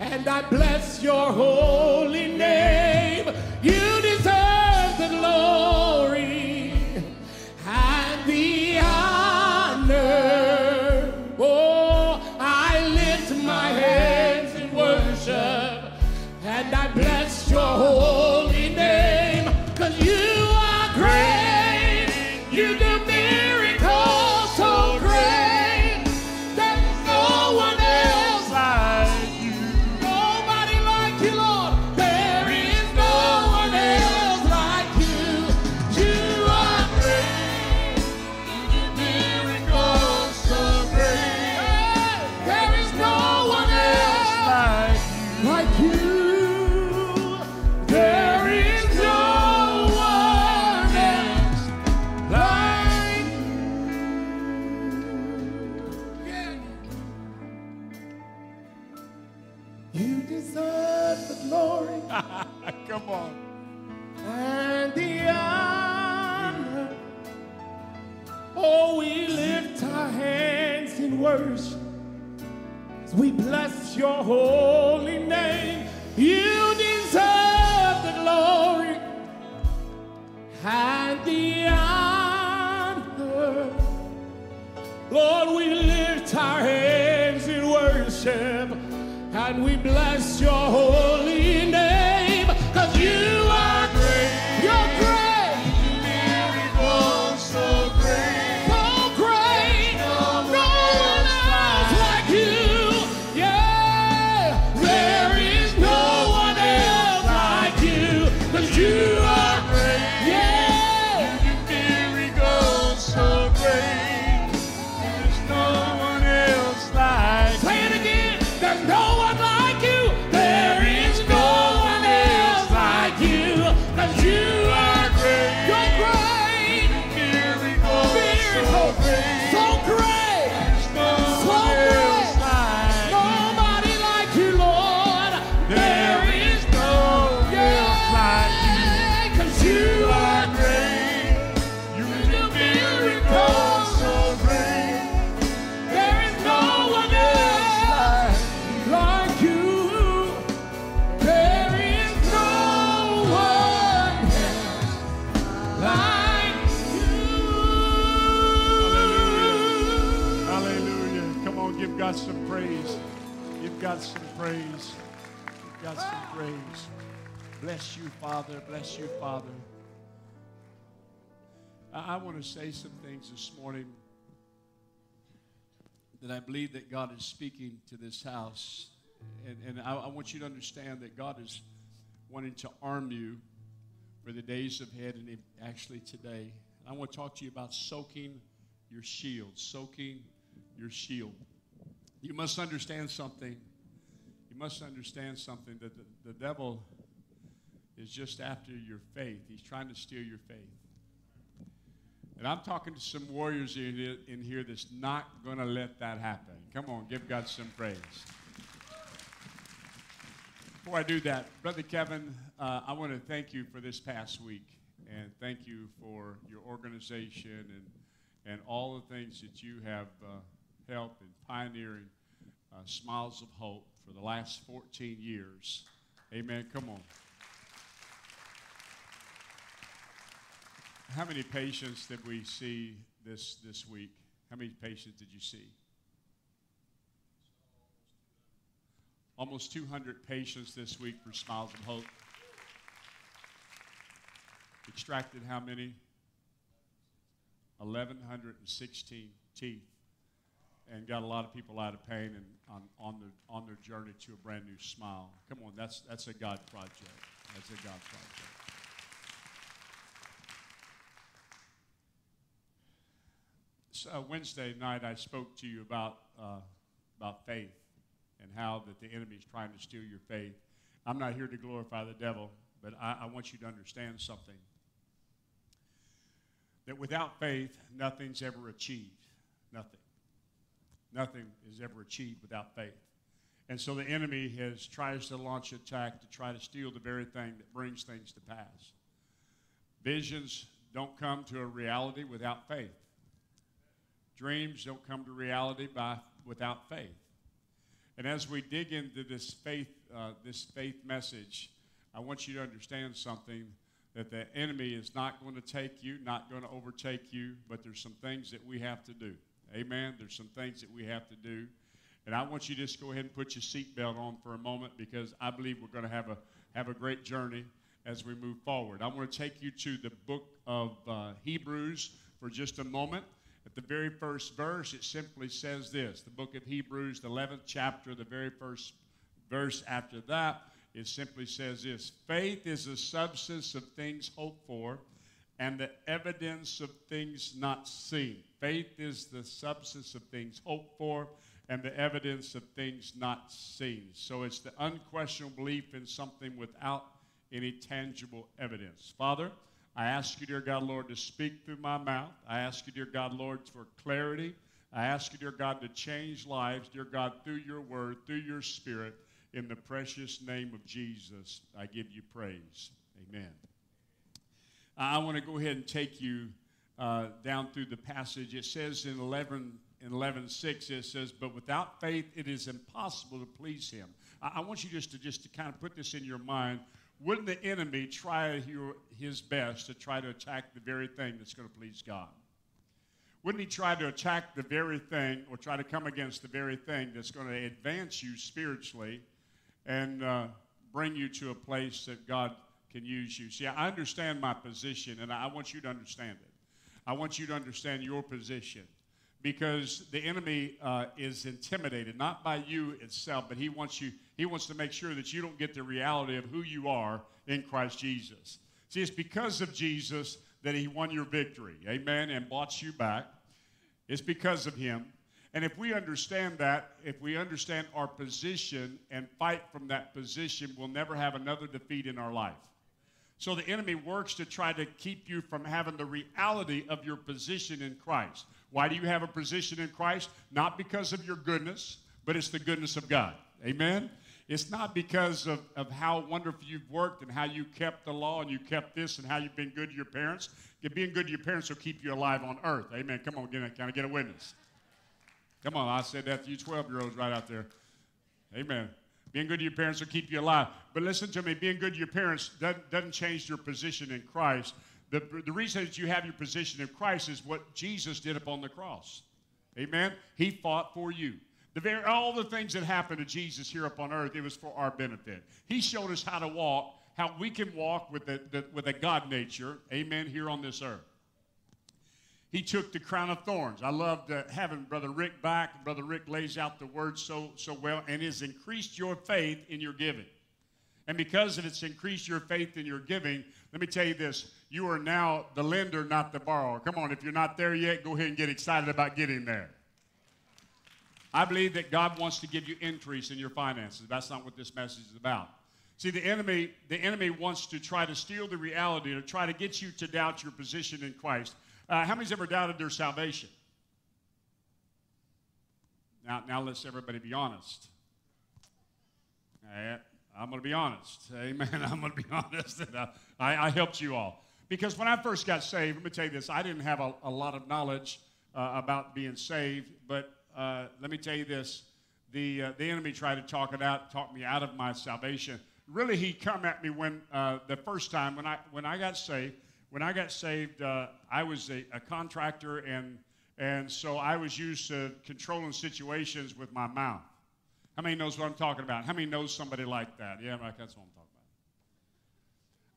and I bless your holy name. You, Father. Bless you, Father. I, I want to say some things this morning that I believe that God is speaking to this house. And, and I, I want you to understand that God is wanting to arm you for the days ahead and actually today. I want to talk to you about soaking your shield, soaking your shield. You must understand something. You must understand something that the, the devil is just after your faith. He's trying to steal your faith. And I'm talking to some warriors in in here that's not going to let that happen. Come on, give God some praise. Before I do that, Brother Kevin, uh, I want to thank you for this past week. And thank you for your organization and, and all the things that you have uh, helped in pioneering uh, Smiles of Hope for the last 14 years. Amen. Come on. How many patients did we see this, this week? How many patients did you see? Almost 200 patients this week for Smiles of Hope. Extracted how many? 1,116 teeth. And got a lot of people out of pain and on, on, their, on their journey to a brand new smile. Come on, that's, that's a God project. That's a God project. Uh, Wednesday night, I spoke to you about, uh, about faith and how that the enemy is trying to steal your faith. I'm not here to glorify the devil, but I, I want you to understand something. That without faith, nothing's ever achieved. Nothing. Nothing is ever achieved without faith. And so the enemy has tries to launch an attack to try to steal the very thing that brings things to pass. Visions don't come to a reality without faith. Dreams don't come to reality by without faith. And as we dig into this faith, uh, this faith message, I want you to understand something that the enemy is not going to take you, not going to overtake you, but there's some things that we have to do. Amen. There's some things that we have to do. And I want you to just go ahead and put your seatbelt on for a moment because I believe we're going to have a, have a great journey as we move forward. I want to take you to the book of uh, Hebrews for just a moment. The very first verse, it simply says this the book of Hebrews, the 11th chapter, the very first verse after that, it simply says this Faith is the substance of things hoped for and the evidence of things not seen. Faith is the substance of things hoped for and the evidence of things not seen. So it's the unquestionable belief in something without any tangible evidence. Father, I ask you, dear God, Lord, to speak through my mouth. I ask you, dear God, Lord, for clarity. I ask you, dear God, to change lives, dear God, through your word, through your spirit. In the precious name of Jesus, I give you praise. Amen. I want to go ahead and take you uh, down through the passage. It says in 11, in 11 6, it says, But without faith, it is impossible to please him. I, I want you just to, just to kind of put this in your mind. Wouldn't the enemy try his best to try to attack the very thing that's going to please God? Wouldn't he try to attack the very thing or try to come against the very thing that's going to advance you spiritually and uh, bring you to a place that God can use you? See, I understand my position, and I want you to understand it. I want you to understand your position because the enemy uh, is intimidated not by you itself but he wants you he wants to make sure that you don't get the reality of who you are in christ jesus. See it's because of jesus that he won your victory amen and bought you back. It's because of him. And if we understand that if we understand our position and fight from that position we'll never have another defeat in our life. So the enemy works to try to keep you from having the reality of your position in Christ. Why do you have a position in Christ? Not because of your goodness, but it's the goodness of God. Amen? It's not because of, of how wonderful you've worked and how you kept the law and you kept this and how you've been good to your parents. Being good to your parents will keep you alive on earth. Amen. Come on, can I get a witness? Come on, I said that to you 12 year olds right out there. Amen. Being good to your parents will keep you alive. But listen to me, being good to your parents doesn't, doesn't change your position in Christ. The, the reason that you have your position in Christ is what Jesus did upon the cross. Amen? He fought for you. The very, all the things that happened to Jesus here upon earth, it was for our benefit. He showed us how to walk, how we can walk with, the, the, with a God nature, amen, here on this earth. He took the crown of thorns. I loved uh, having Brother Rick back. Brother Rick lays out the word so, so well and has increased your faith in your giving. And because of it's increased your faith in your giving, let me tell you this you are now the lender, not the borrower. Come on, if you're not there yet, go ahead and get excited about getting there. I believe that God wants to give you increase in your finances. That's not what this message is about. See, the enemy, the enemy wants to try to steal the reality, to try to get you to doubt your position in Christ. Uh, how many's ever doubted their salvation? Now, now let's everybody be honest. I'm going to be honest. Amen. I'm going to be honest. Uh, I, I, helped you all. Because when I first got saved, let me tell you this I didn't have a, a lot of knowledge uh, about being saved, but uh, let me tell you this the, uh, the enemy tried to talk it out, talk me out of my salvation. Really, he come at me when uh, the first time when I, when I got saved when I got saved, uh, I was a, a, contractor, and, and so I was used to controlling situations with my mouth. How many knows what I'm talking about? How many knows somebody like that? Yeah, Mike, that's what I'm talking about.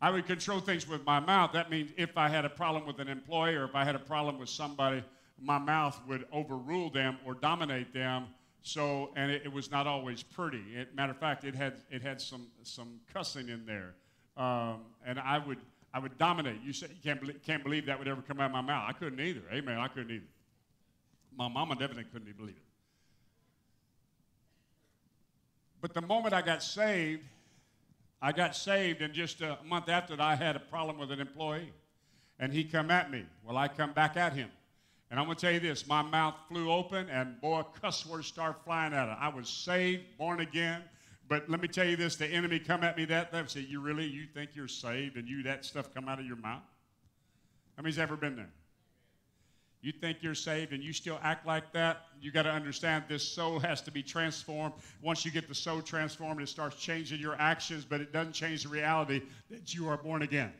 I would control things with my mouth. That means if I had a problem with an employee or if I had a problem with somebody, my mouth would overrule them or dominate them. So, and it, it was not always pretty. It, matter of fact, it had it had some some cussing in there, um, and I would I would dominate. You say you can't believe, can't believe that would ever come out of my mouth. I couldn't either. Amen. I couldn't either. My mama definitely couldn't even believe it. But the moment I got saved, I got saved, and just a month after that, I had a problem with an employee. And he come at me. Well, I come back at him. And I'm going to tell you this my mouth flew open, and boy, cuss words start flying it. I was saved, born again, but let me tell you this: the enemy come at me that that say, "You really you think you're saved and you that stuff come out of your mouth?" How many's ever been there? You think you're saved and you still act like that? You got to understand this soul has to be transformed. Once you get the soul transformed, it starts changing your actions, but it doesn't change the reality that you are born again.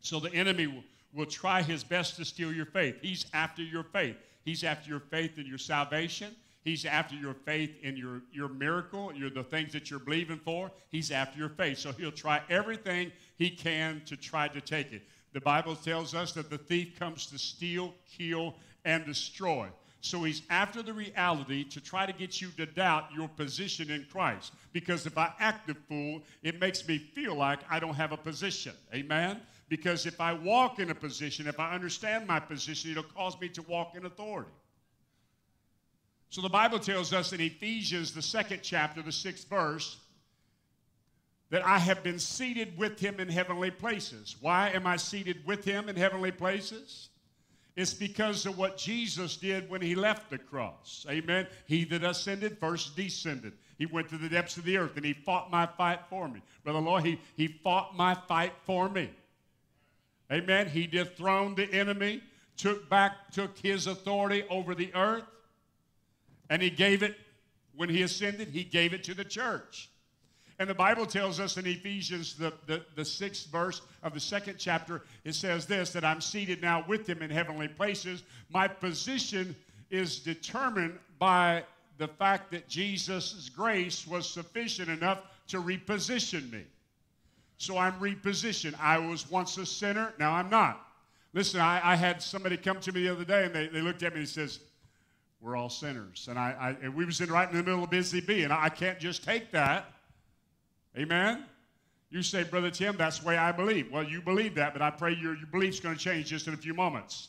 So the enemy will, will try his best to steal your faith. He's after your faith. He's after your faith in your salvation. He's after your faith in your, your miracle, your, the things that you're believing for. He's after your faith. So he'll try everything he can to try to take it. The Bible tells us that the thief comes to steal, kill, and destroy. So he's after the reality to try to get you to doubt your position in Christ. Because if I act the fool, it makes me feel like I don't have a position. Amen? Because if I walk in a position, if I understand my position, it'll cause me to walk in authority. So the Bible tells us in Ephesians, the second chapter, the sixth verse, that I have been seated with him in heavenly places. Why am I seated with him in heavenly places? It's because of what Jesus did when he left the cross. Amen. He that ascended first descended. He went to the depths of the earth and he fought my fight for me. Brother Lord, he, he fought my fight for me. Amen. He dethroned the enemy, took back, took his authority over the earth, and he gave it, when he ascended, he gave it to the church. And the Bible tells us in Ephesians, the, the, the, sixth verse of the second chapter, it says this that I'm seated now with him in heavenly places. My position is determined by the fact that Jesus' grace was sufficient enough to reposition me. So I'm repositioned. I was once a sinner, now I'm not. Listen, I, I had somebody come to me the other day and they, they looked at me and says, We're all sinners. And, I, I and we was in right in the middle of busy bee, and I can't just take that Amen? You say, Brother Tim, that's the way I believe. Well, you believe that, but I pray your, your belief's going to change just in a few moments.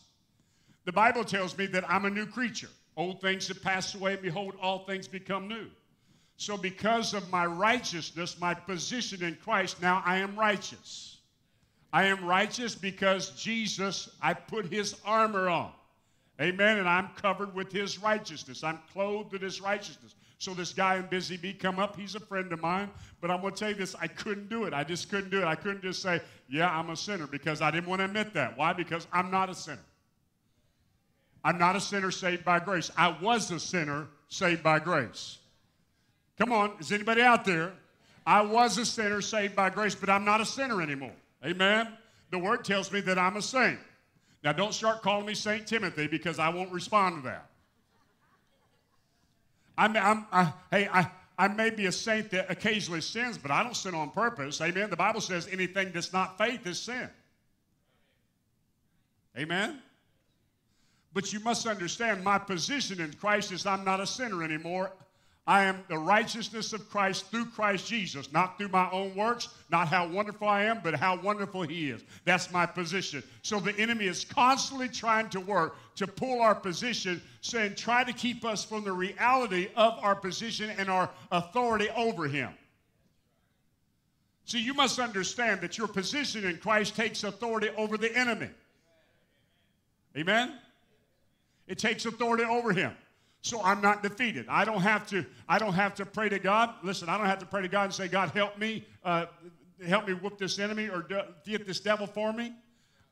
The Bible tells me that I'm a new creature. Old things have passed away, behold, all things become new. So, because of my righteousness, my position in Christ, now I am righteous. I am righteous because Jesus, I put his armor on. Amen. And I'm covered with his righteousness. I'm clothed with his righteousness. So this guy in Busy Bee come up. He's a friend of mine. But I'm going to tell you this. I couldn't do it. I just couldn't do it. I couldn't just say, yeah, I'm a sinner because I didn't want to admit that. Why? Because I'm not a sinner. I'm not a sinner saved by grace. I was a sinner saved by grace. Come on. Is anybody out there? I was a sinner saved by grace, but I'm not a sinner anymore. Amen? The word tells me that I'm a saint. Now, don't start calling me St. Timothy because I won't respond to that. I'm, I'm, I, hey, I, I may be a saint that occasionally sins, but I don't sin on purpose. Amen. The Bible says anything that's not faith is sin. Amen. But you must understand my position in Christ is I'm not a sinner anymore. I am the righteousness of Christ through Christ Jesus, not through my own works, not how wonderful I am, but how wonderful He is. That's my position. So the enemy is constantly trying to work to pull our position, saying, try to keep us from the reality of our position and our authority over Him. See, you must understand that your position in Christ takes authority over the enemy. Amen? It takes authority over him so I'm not defeated. I don't have to. I don't have to pray to God. Listen, I don't have to pray to God and say, God, help me, uh, help me whoop this enemy or get this devil for me.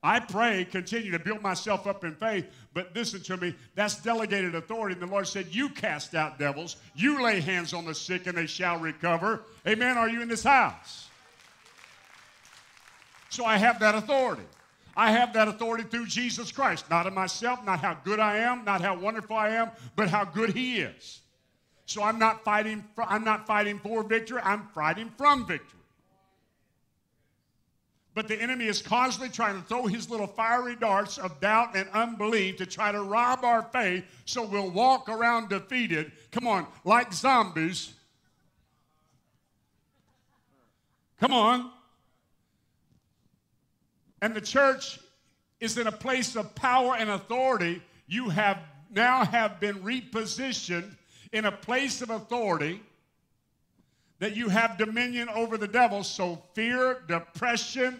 I pray, continue to build myself up in faith, but listen to me, that's delegated authority. And the Lord said, You cast out devils, you lay hands on the sick, and they shall recover. Amen. Are you in this house? So I have that authority. I have that authority through Jesus Christ, not of myself, not how good I am, not how wonderful I am, but how good He is. So I'm not fighting. For, I'm not fighting for victory. I'm fighting from victory. But the enemy is constantly trying to throw his little fiery darts of doubt and unbelief to try to rob our faith so we'll walk around defeated. Come on, like zombies. Come on and the church is in a place of power and authority, you have now have been repositioned in a place of authority that you have dominion over the devil. So fear, depression,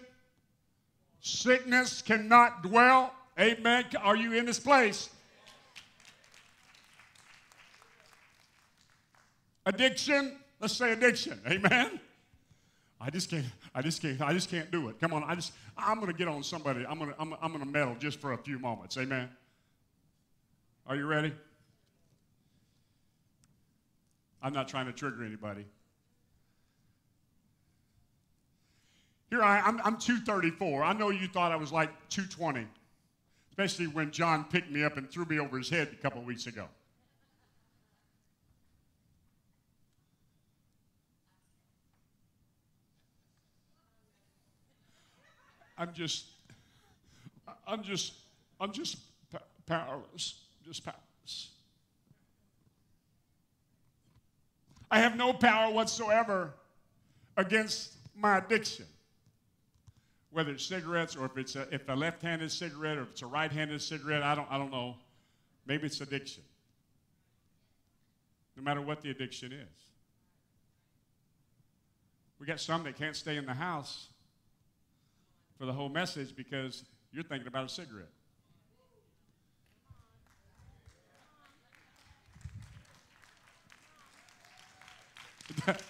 sickness cannot dwell. Amen. Are you in this place? Addiction, let's say addiction. Amen. I just can't, I just can't, I just can't do it. Come on, I just, I'm going to get on somebody. I'm to, I'm, I'm going to meddle just for a few moments. Amen. Are you ready? I'm not trying to trigger anybody. Here I am, I'm 234. I know you thought I was like 220, especially when John picked me up and threw me over his head a couple weeks ago. I'm just, I'm just, I'm just powerless, just powerless. I have no power whatsoever against my addiction. Whether it's cigarettes or if it's a, if a left-handed cigarette or if it's a right-handed cigarette, I don't, I don't know. Maybe it's addiction. No matter what the addiction is. We got some that can't stay in the house for the whole message because you're thinking about a cigarette.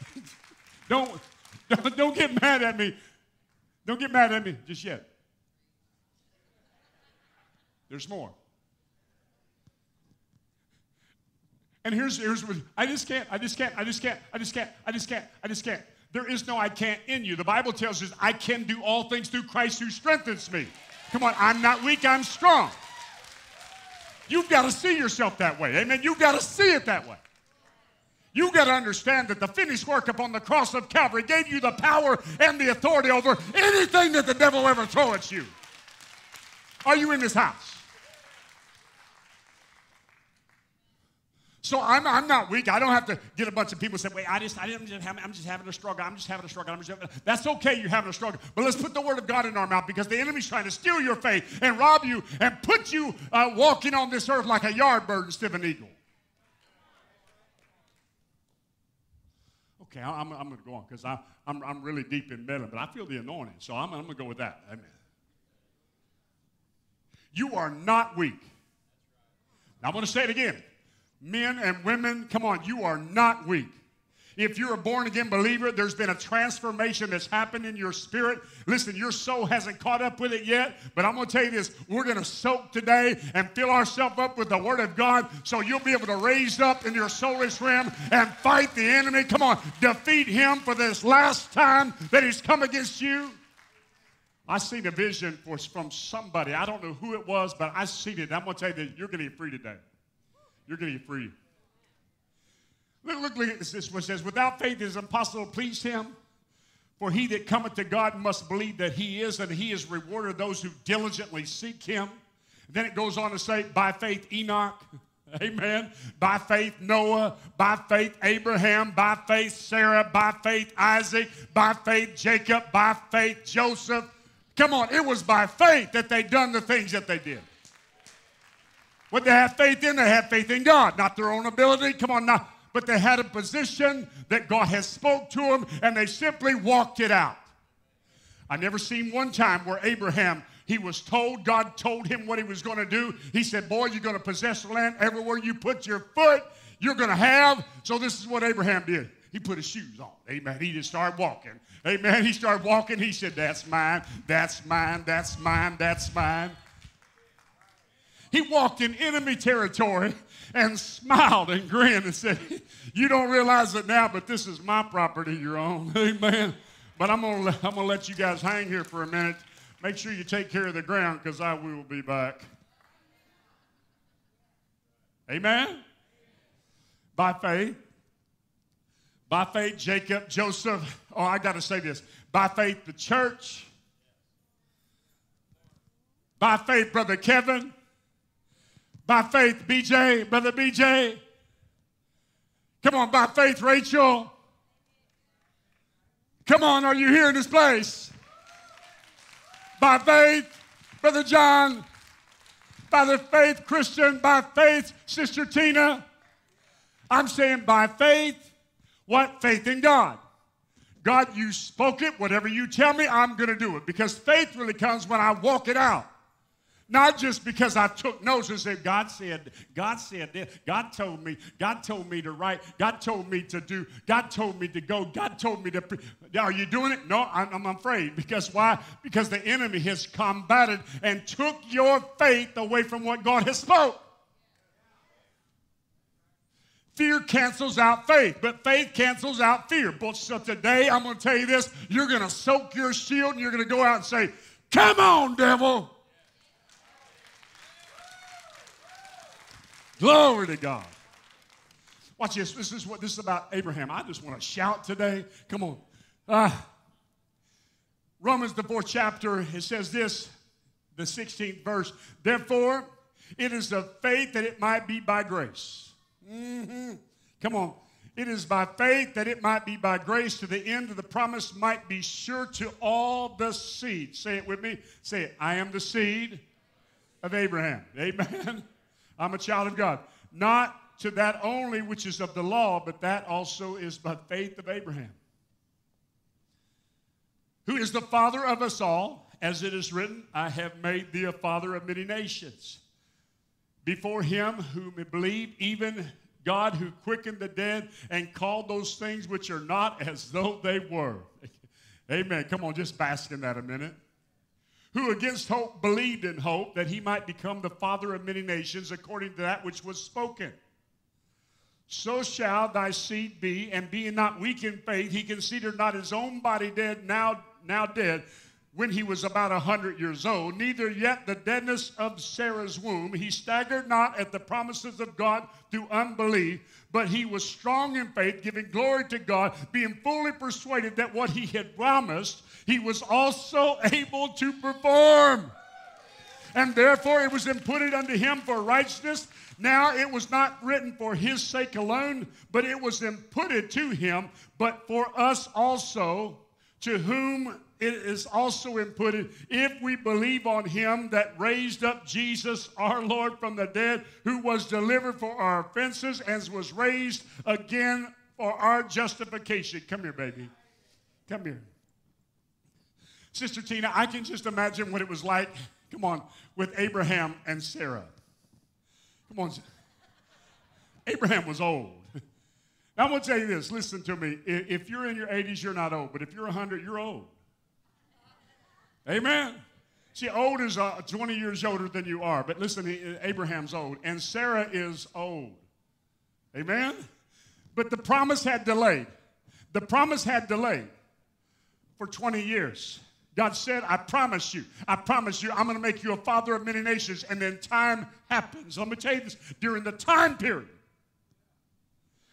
don't, don't, don't get mad at me. Don't get mad at me just yet. There's more. And here's, here's what I just can't, I just can't, I just can't, I just can't, I just can't, I just can't. There is no I can't in you. The Bible tells us I can do all things through Christ who strengthens me. Come on, I'm not weak, I'm strong. You've got to see yourself that way. Amen. You've got to see it that way. You've got to understand that the finished work upon the cross of Calvary gave you the power and the authority over anything that the devil ever throw at you. Are you in this house? So I'm, I'm not weak. I don't have to get a bunch of people say, wait, I just, I didn't I'm just having a struggle. I'm just having a struggle. I'm just having. That's okay, you're having a struggle. But let's put the word of God in our mouth because the enemy's trying to steal your faith and rob you and put you uh, walking on this earth like a yard bird instead of an eagle. Okay, I'm, I'm going to go on because I'm, I'm really deep in meddling, but I feel the anointing, so I'm, I'm going to go with that. Amen. You are not weak. Now, I'm going to say it again men and women, come on, you are not weak. If you're a born again believer, there's been a transformation that's happened in your spirit. Listen, your soul hasn't caught up with it yet, but I'm going to tell you this we're going to soak today and fill ourselves up with the Word of God so you'll be able to raise up in your soulless realm and fight the enemy. Come on, defeat him for this last time that he's come against you. I seen a vision for, from somebody. I don't know who it was, but I seen it. I'm going to tell you that you're going to be free today. You're going to get free. Look, look, at this. This one says, Without faith it is impossible to please him. For he that cometh to God must believe that he is, and he is rewarded those who diligently seek him. Then it goes on to say, By faith Enoch. Amen. By faith, Noah. By faith, Abraham. By faith, Sarah. By faith, Isaac. By faith, Jacob. By faith, Joseph. Come on, it was by faith that they done the things that they did. What they have faith in, they have faith in God, not their own ability. Come on now. But they had a position that God has spoke to them, and they simply walked it out. I never seen one time where Abraham he was told, God told him what he was going to do. He said, Boy, you're going to possess the land everywhere you put your foot, you're going to have. So, this is what Abraham did. He put his shoes on. Amen. He just started walking. Amen. He started walking. He said, That's mine. That's mine. That's mine. That's mine. He walked in enemy territory and smiled and grinned and said, You don't realize it now, but this is my property you're on. Amen. But I'm going to I'm gonna let you guys hang here for a minute. Make sure you take care of the ground because I will be back. Amen. By faith. By faith, Jacob, Joseph. Oh, I got to say this. By faith, the church. By faith, Brother Kevin. By faith, BJ, Brother BJ. Come on, by faith, Rachel. Come on, are you here in this place? By faith, Brother John. By the faith, Christian. By faith, Sister Tina. I'm saying by faith, what? Faith in God. God, you spoke it. Whatever you tell me, I'm going to do it. Because faith really comes when I walk it out. Not just because I took notes and said, God said, God said this, God told me, God told me to write, God told me to do, God told me to go, God told me to. Pre- Are you doing it? No, I'm, I'm afraid. Because why? Because the enemy has combated and took your faith away from what God has spoke. Fear cancels out faith, but faith cancels out fear. But so today, I'm going to tell you this you're going to soak your shield and you're going to go out and say, Come on, devil. Glory to God. Watch this. This is what this is about Abraham. I just want to shout today. Come on. Uh, Romans, the fourth chapter, it says this, the 16th verse. Therefore, it is of faith that it might be by grace. Mm-hmm. Come on. It is by faith that it might be by grace to the end of the promise might be sure to all the seed. Say it with me. Say it. I am the seed of Abraham. Amen. I'm a child of God. Not to that only which is of the law, but that also is by faith of Abraham, who is the father of us all, as it is written, I have made thee a father of many nations. Before him whom believe, even God who quickened the dead and called those things which are not as though they were. Amen. Come on, just bask in that a minute who against hope believed in hope that he might become the father of many nations according to that which was spoken. So shall thy seed be, and being not weak in faith, he considered not his own body dead, now, now dead, when he was about a hundred years old, neither yet the deadness of Sarah's womb. He staggered not at the promises of God through unbelief, but he was strong in faith, giving glory to God, being fully persuaded that what he had promised, he was also able to perform. And therefore it was imputed unto him for righteousness. Now it was not written for his sake alone, but it was imputed to him, but for us also, to whom it is also imputed if we believe on him that raised up Jesus our Lord from the dead, who was delivered for our offenses and was raised again for our justification. Come here, baby. Come here. Sister Tina, I can just imagine what it was like, come on, with Abraham and Sarah. Come on. Abraham was old. Now, I'm going to tell you this. Listen to me. If you're in your 80s, you're not old. But if you're 100, you're old. Amen. See, old is uh, 20 years older than you are. But listen, Abraham's old, and Sarah is old. Amen. But the promise had delayed. The promise had delayed for 20 years. God said, I promise you, I promise you, I'm going to make you a father of many nations. And then time happens. Let me tell you this during the time period,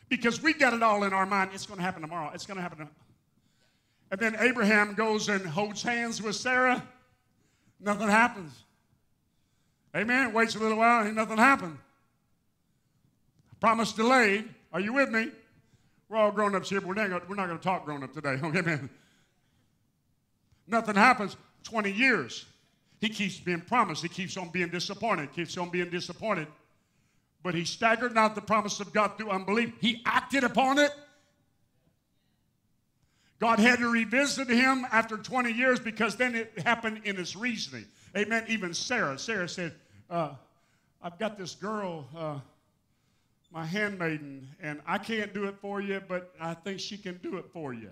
because we got it all in our mind, it's going to happen tomorrow. It's going to happen. And then Abraham goes and holds hands with Sarah. Nothing happens. Amen. Waits a little while and nothing happened. Promise delayed. Are you with me? We're all grown ups here, but we're not, we're not going to talk grown up today. Okay? Nothing happens. 20 years. He keeps being promised. He keeps on being disappointed. Keeps on being disappointed. But he staggered not the promise of God through unbelief. He acted upon it God had to revisit him after 20 years because then it happened in his reasoning. Amen. Even Sarah. Sarah said, uh, I've got this girl, uh, my handmaiden, and I can't do it for you, but I think she can do it for you.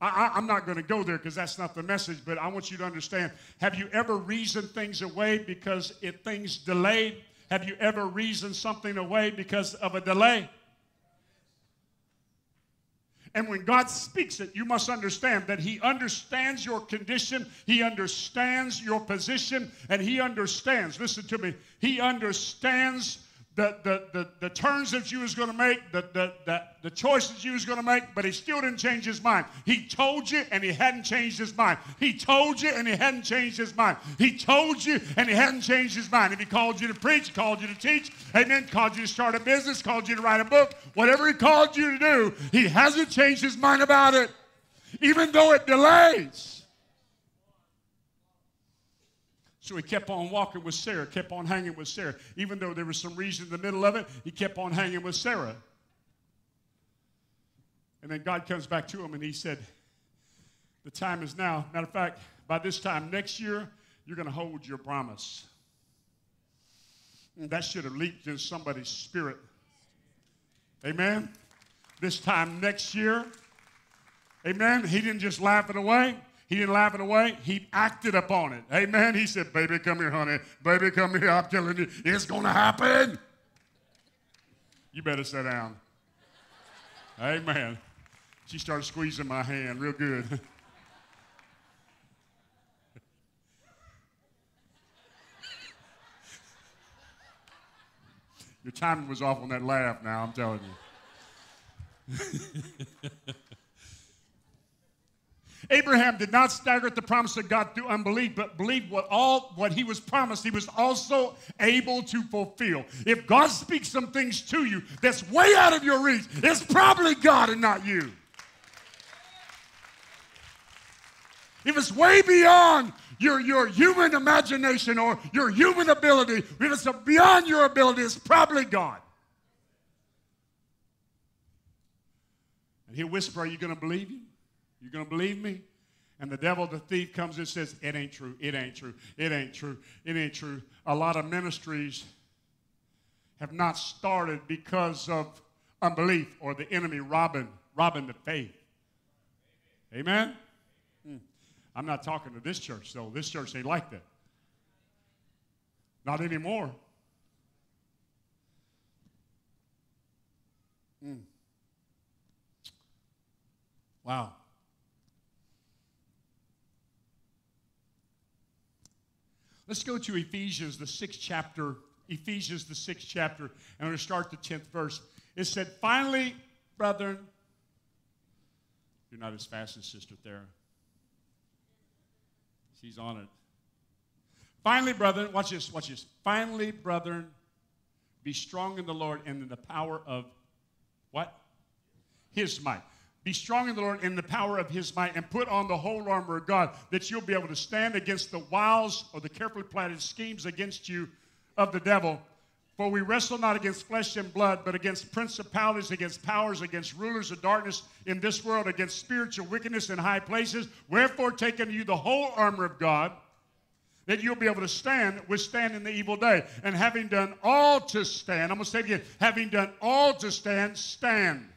I, am not going to go there because that's not the message, but I want you to understand. Have you ever reasoned things away because it, things delayed? Have you ever reasoned something away because of a delay? And when God speaks it, you must understand that He understands your condition, He understands your position, and He understands, listen to me, He understands the, the, the, the turns that you was going to make, the, the, the, the choices you was going to make, but he still didn't change his mind. He told you and he hadn't changed his mind. He told you and he hadn't changed his mind. He told you and he hadn't changed his mind. If he called you to preach, called you to teach, amen, called you to start a business, called you to write a book, whatever he called you to do, he hasn't changed his mind about it, even though it delays. So he kept on walking with Sarah, kept on hanging with Sarah. Even though there was some reason in the middle of it, he kept on hanging with Sarah. And then God comes back to him and he said, The time is now. Matter of fact, by this time next year, you're going to hold your promise. And that should have leaped in somebody's spirit. Amen. This time next year, amen. He didn't just laugh it away. He didn't laugh it away. He acted upon it. Amen. He said, Baby, come here, honey. Baby, come here. I'm telling you, it's going to happen. You better sit down. Amen. She started squeezing my hand real good. Your timing was off on that laugh now, I'm telling you. Abraham did not stagger at the promise of God through unbelief, but believed what all what he was promised, he was also able to fulfill. If God speaks some things to you that's way out of your reach, it's probably God and not you. If it's way beyond your, your human imagination or your human ability, if it's beyond your ability, it's probably God. And he'll whisper, Are you going to believe you? You going to believe me? And the devil, the thief, comes and says, It ain't true. It ain't true. It ain't true. It ain't true. A lot of ministries have not started because of unbelief or the enemy robbing, robbing the faith. Amen? Hmm. I'm not talking to this church, though. This church ain't like that. Not anymore. Mm. Wow. Let's go to Ephesians, the sixth chapter. Ephesians, the sixth chapter, and I'm going to start the 10th verse. It said, Finally, brethren, you're not as fast as Sister Thera. She's on it. Finally, brethren, watch this, watch this. Finally, brethren, be strong in the Lord and in the power of what? His might. Be strong in the Lord in the power of his might and put on the whole armor of God that you'll be able to stand against the wiles or the carefully plotted schemes against you of the devil. For we wrestle not against flesh and blood, but against principalities, against powers, against rulers of darkness in this world, against spiritual wickedness in high places. Wherefore, take unto you the whole armor of God, that you'll be able to stand, withstand in the evil day. And having done all to stand, I'm going to say it again, having done all to stand, stand.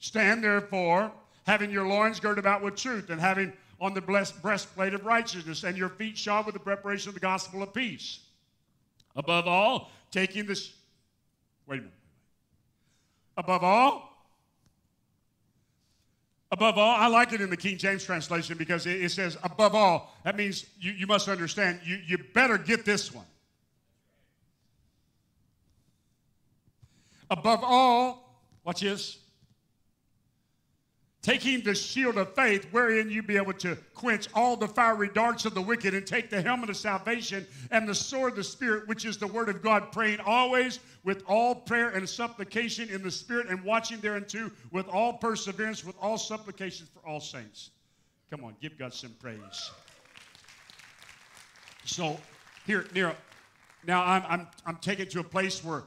Stand therefore, having your loins girt about with truth, and having on the blessed breastplate of righteousness, and your feet shod with the preparation of the gospel of peace. Above all, taking this. Wait a minute. Above all, above all, I like it in the King James translation because it, it says above all. That means you, you must understand, you, you better get this one. Above all, watch this taking the shield of faith, wherein you be able to quench all the fiery darts of the wicked, and take the helmet of salvation and the sword of the Spirit, which is the word of God, praying always with all prayer and supplication in the Spirit, and watching thereunto with all perseverance, with all supplications for all saints. Come on, give God some praise. So, here, Nero, now I'm, I'm, I'm taken to a place where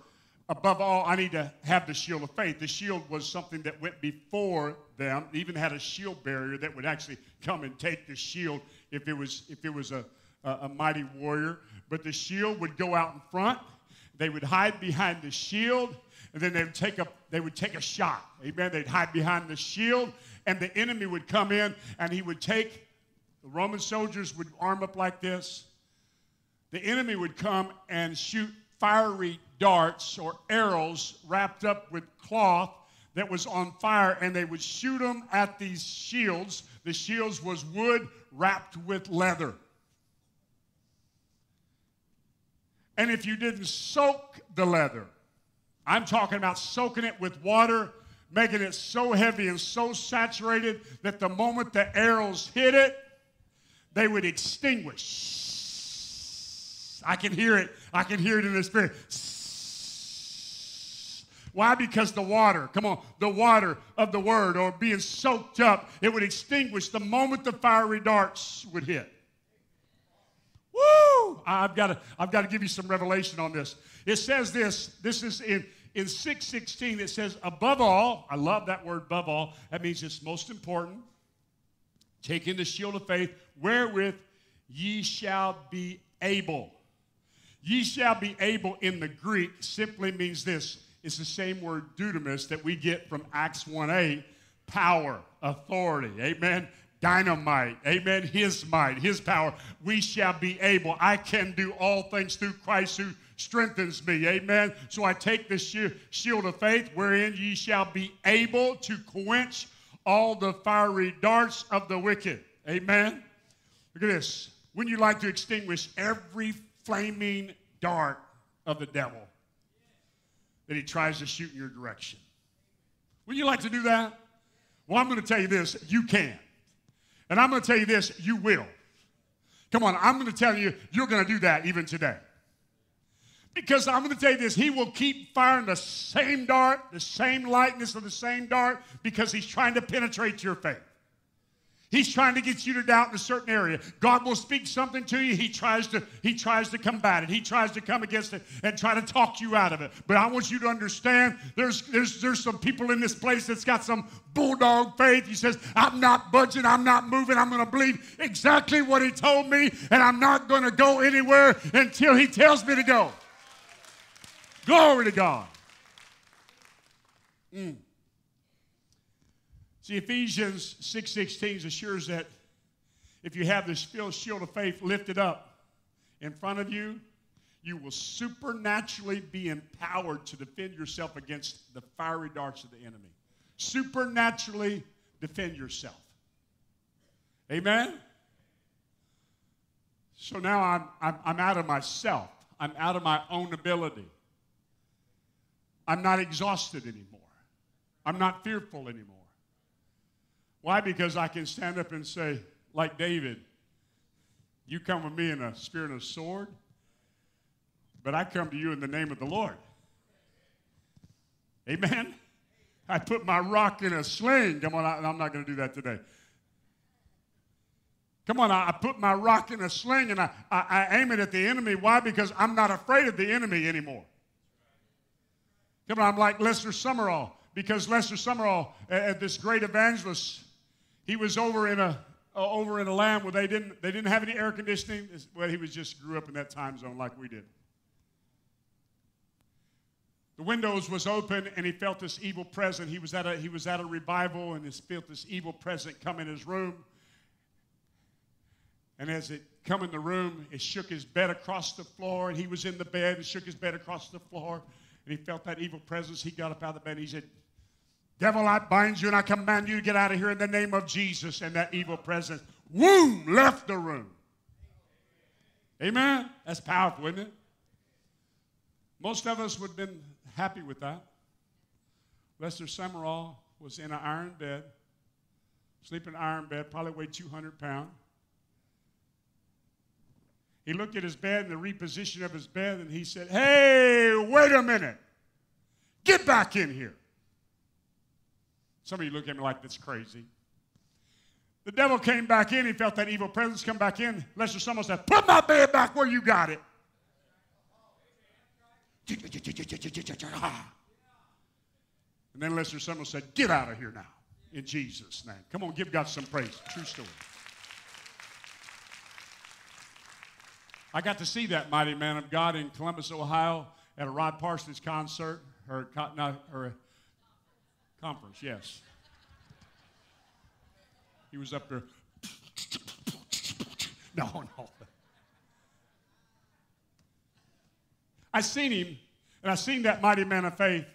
above all, I need to have the shield of faith. The shield was something that went before them. They even had a shield barrier that would actually come and take the shield if it was if it was a, a, a mighty warrior. But the shield would go out in front. They would hide behind the shield, and then they would take a they would take a shot. Amen. They'd hide behind the shield, and the enemy would come in, and he would take. The Roman soldiers would arm up like this. The enemy would come and shoot fiery darts or arrows wrapped up with cloth that was on fire and they would shoot them at these shields the shields was wood wrapped with leather and if you didn't soak the leather i'm talking about soaking it with water making it so heavy and so saturated that the moment the arrows hit it they would extinguish I can hear it. I can hear it in the spirit. Why? Because the water, come on, the water of the word or being soaked up, it would extinguish the moment the fiery darts would hit. Woo! I've got to, I've got to give you some revelation on this. It says this, this is in, in 616, it says, above all, I love that word above all. That means it's most important. Taking the shield of faith, wherewith ye shall be able. Ye shall be able in the Greek simply means this. It's the same word dunamis that we get from Acts 1a power, authority. Amen. Dynamite. Amen. His might, his power. We shall be able. I can do all things through Christ who strengthens me. Amen. So I take the shield of faith, wherein ye shall be able to quench all the fiery darts of the wicked. Amen. Look at this. When you like to extinguish every flaming dart of the devil that he tries to shoot in your direction. Would you like to do that? Well, I'm going to tell you this you can. And I'm going to tell you this you will. Come on, I'm going to tell you, you're going to do that even today. Because I'm going to tell you this, he will keep firing the same dart, the same lightness of the same dart, because he's trying to penetrate your faith. He's trying to get you to doubt in a certain area. God will speak something to you. He tries to, he tries to combat it. He tries to come against it and try to talk you out of it. But I want you to understand there's, there's, there's some people in this place that's got some bulldog faith. He says, I'm not budging, I'm not moving, I'm going to believe exactly what he told me, and I'm not going to go anywhere until he tells me to go. Glory to God. Mm. See, Ephesians 6.16 assures that if you have this shield of faith lifted up in front of you, you will supernaturally be empowered to defend yourself against the fiery darts of the enemy. Supernaturally defend yourself. Amen? So now I'm, I'm, I'm out of myself. I'm out of my own ability. I'm not exhausted anymore. I'm not fearful anymore. Why? Because I can stand up and say, like David, you come with me in a spirit of sword, but I come to you in the name of the Lord. Amen? I put my rock in a sling. Come on, I, am not going to do that today. Come on, I, I, put my rock in a sling and I, I, I aim it at the enemy. Why? Because I'm not afraid of the enemy anymore. Come on, I'm like Lester Sumrall because Lester Sumrall, uh, this great evangelist, he was over in a uh, over in a land where they didn't they didn't have any air conditioning. Well, he was just grew up in that time zone like we did. The windows was open and he felt this evil presence. He was at a he was at a revival and he felt this evil presence come in his room. And as it come in the room, it shook his bed across the floor, and he was in the bed and shook his bed across the floor, and he felt that evil presence. He got up out of the bed and he said, Devil, I bind you and I command you to get out of here in the name of Jesus. And that evil presence, whoom, left the room. Amen? That's powerful, isn't it? Most of us would have been happy with that. Lester Sumrall was in an iron bed, sleeping in an iron bed, probably weighed 200 pounds. He looked at his bed and the reposition of his bed and he said, Hey, wait a minute. Get back in here. Some of you look at me like that's crazy. The devil came back in. He felt that evil presence come back in. Lester Sumrall said, Put my bed back where you got it. And then Lester Sumrall said, Get out of here now in Jesus' name. Come on, give God some praise. True story. I got to see that mighty man of God in Columbus, Ohio at a Rod Parsons concert, or, or Conference, yes. He was up there. no, no. I seen him, and I seen that mighty man of faith.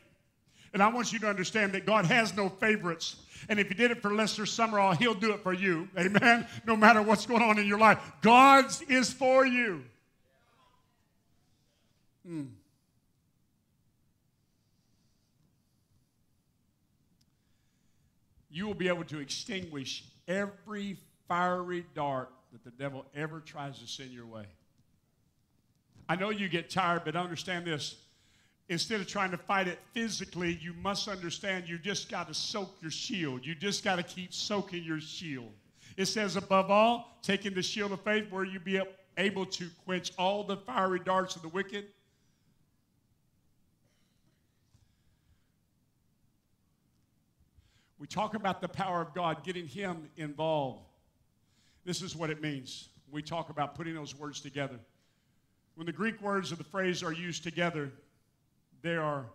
And I want you to understand that God has no favorites. And if He did it for Lester Sumrall, He'll do it for you. Amen. No matter what's going on in your life, God's is for you. Hmm. You will be able to extinguish every fiery dart that the devil ever tries to send your way. I know you get tired, but understand this. Instead of trying to fight it physically, you must understand you just got to soak your shield. You just got to keep soaking your shield. It says, above all, taking the shield of faith where you be able to quench all the fiery darts of the wicked We talk about the power of God, getting Him involved. This is what it means. We talk about putting those words together. When the Greek words of the phrase are used together, they are,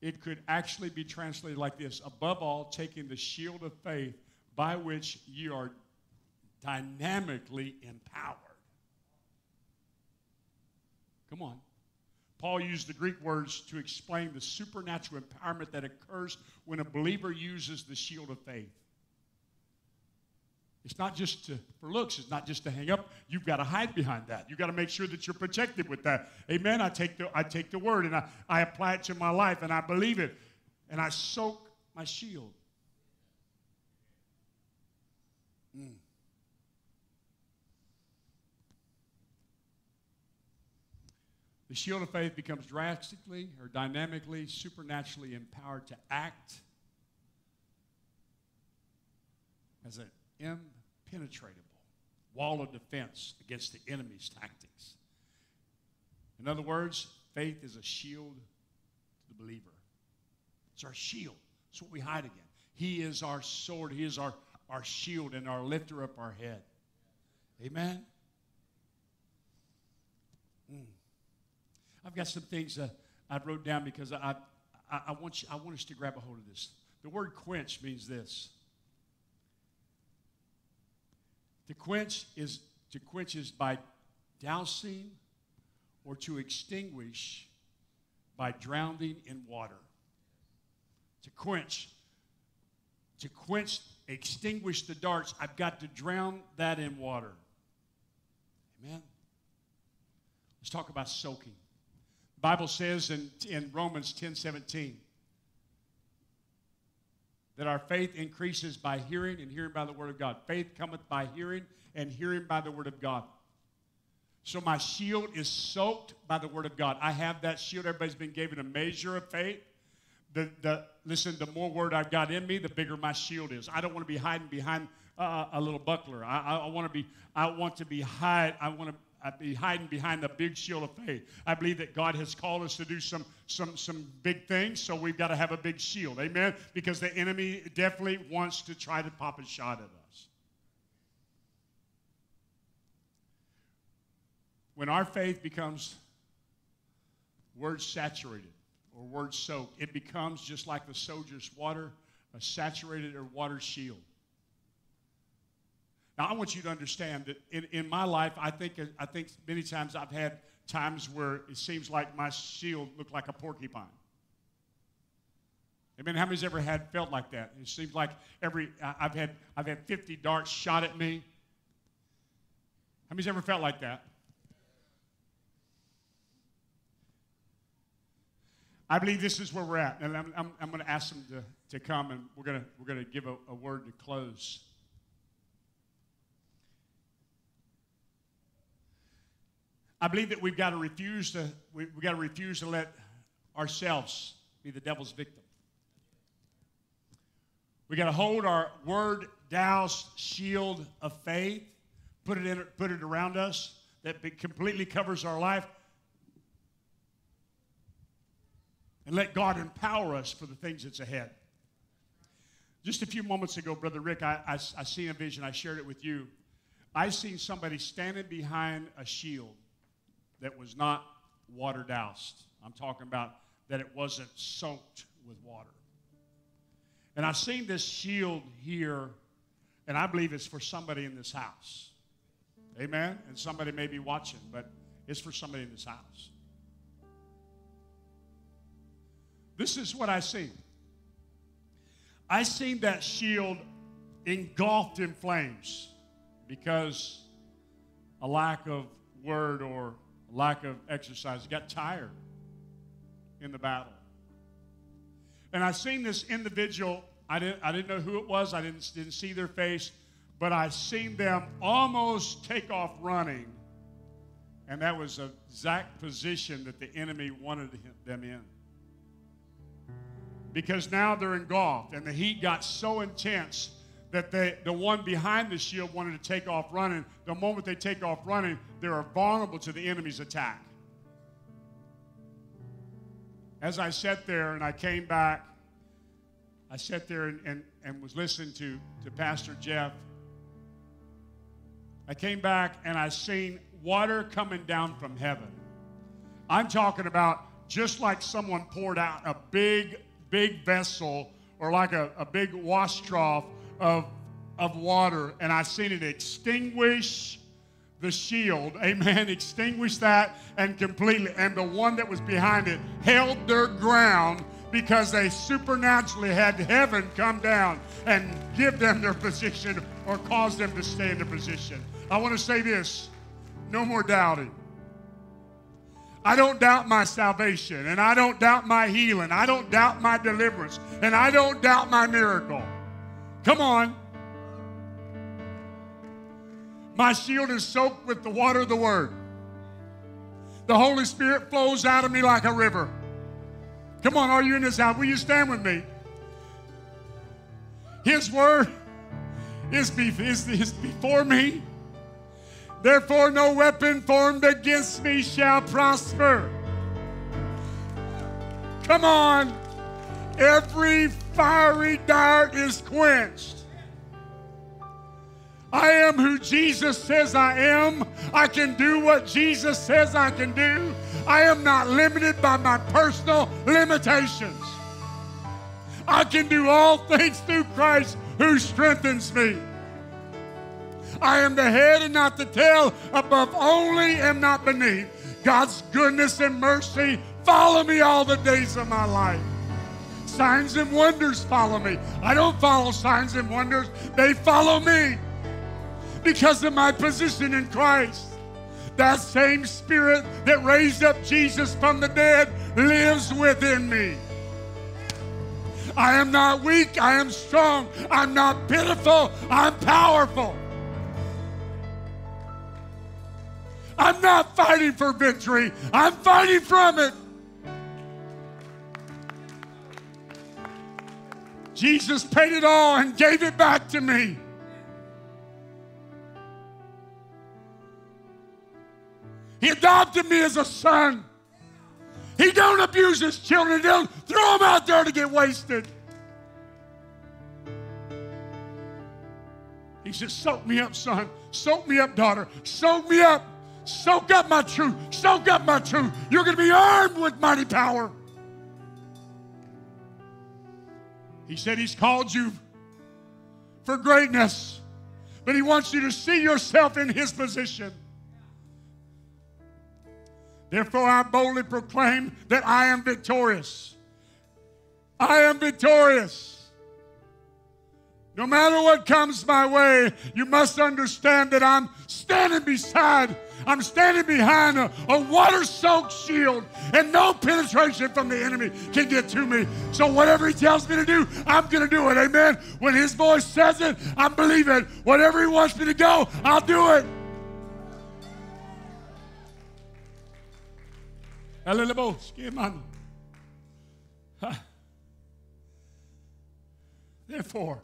it could actually be translated like this above all, taking the shield of faith by which you are dynamically empowered. Come on. Paul used the Greek words to explain the supernatural empowerment that occurs when a believer uses the shield of faith. It's not just to, for looks, it's not just to hang up. You've got to hide behind that. You've got to make sure that you're protected with that. Amen. I take the, I take the word and I, I apply it to my life and I believe it. And I soak my shield. Mm. The shield of faith becomes drastically or dynamically, supernaturally empowered to act as an impenetrable wall of defense against the enemy's tactics. In other words, faith is a shield to the believer. It's our shield. It's what we hide again. He is our sword. He is our, our shield and our lifter up our head. Amen. Mm. I've got some things uh, I wrote down because I, I, I, want you, I want us to grab a hold of this. The word quench means this. To quench is to quench is by dousing or to extinguish by drowning in water. To quench, to quench, extinguish the darts, I've got to drown that in water. Amen. Let's talk about soaking. Bible says in, in Romans 10 17 that our faith increases by hearing and hearing by the word of God. Faith cometh by hearing and hearing by the word of God. So my shield is soaked by the word of God. I have that shield. Everybody's been given a measure of faith. The, the, listen, the more word I've got in me, the bigger my shield is. I don't want to be hiding behind uh, a little buckler. I, I, I want to be, I want to be hide. I want to I'd be hiding behind the big shield of faith. I believe that God has called us to do some, some, some big things, so we've got to have a big shield. Amen? Because the enemy definitely wants to try to pop a shot at us. When our faith becomes word saturated or word soaked, it becomes just like the soldier's water, a saturated or water shield. Now, I want you to understand that in, in my life, I think, I think many times I've had times where it seems like my shield looked like a porcupine. I mean, how many's ever had felt like that? It seems like every I've had I've had 50 darts shot at me. How many's ever felt like that? I believe this is where we're at, and I'm, I'm, I'm going to ask them to, to come, and we're going to we're going to give a, a word to close. I believe that we've got to refuse to, we, have got to refuse to let ourselves be the devil's victim. We got to hold our word doused shield of faith, put it in, put it around us that completely covers our life, and let God empower us for the things that's ahead. Just a few moments ago, Brother Rick, I, I, I seen a vision. I shared it with you. I seen somebody standing behind a shield that was not water doused. I'm talking about that it wasn't soaked with water. And I've seen this shield here, and I believe it's for somebody in this house. Amen? And somebody may be watching, but it's for somebody in this house. This is what I see. I seen that shield engulfed in flames because a lack of word or lack of exercise. Got tired in the battle. And I seen this individual, I didn't, I didn't know who it was, I didn't, didn't see their face, but I seen them almost take off running. And that was the exact position that the enemy wanted them in. Because now they're engulfed, and the heat got so intense that they, the one behind the shield wanted to take off running. The moment they take off running, they are vulnerable to the enemy's attack. As I sat there and I came back, I sat there and, and, and was listening to, to Pastor Jeff. I came back and I seen water coming down from heaven. I'm talking about just like someone poured out a big, big vessel or like a, a big wash trough of, of water, and I seen it extinguish the shield, amen, extinguished that and completely. And the one that was behind it held their ground because they supernaturally had heaven come down and give them their position or cause them to stay in the position. I want to say this no more doubting. I don't doubt my salvation, and I don't doubt my healing. I don't doubt my deliverance, and I don't doubt my miracle. Come on. My shield is soaked with the water of the Word. The Holy Spirit flows out of me like a river. Come on, are you in this house? Will you stand with me? His Word is, be, is, is before me. Therefore, no weapon formed against me shall prosper. Come on. Every fiery dart is quenched. I am who Jesus says I am. I can do what Jesus says I can do. I am not limited by my personal limitations. I can do all things through Christ who strengthens me. I am the head and not the tail, above only and not beneath. God's goodness and mercy follow me all the days of my life. Signs and wonders follow me. I don't follow signs and wonders, they follow me because of my position in Christ. That same spirit that raised up Jesus from the dead lives within me. I am not weak, I am strong. I'm not pitiful, I'm powerful. I'm not fighting for victory, I'm fighting from it. Jesus paid it all and gave it back to me. He adopted me as a son. He don't abuse his children. Don't throw them out there to get wasted. He says, soak me up, son. Soak me up, daughter. Soak me up. Soak up my truth. Soak up my truth. You're going to be armed with mighty power. He said he's called you for greatness, but he wants you to see yourself in his position. Therefore, I boldly proclaim that I am victorious. I am victorious. No matter what comes my way, you must understand that I'm standing beside, I'm standing behind a, a water soaked shield, and no penetration from the enemy can get to me. So, whatever he tells me to do, I'm going to do it. Amen. When his voice says it, I believe it. Whatever he wants me to go, I'll do it. Therefore,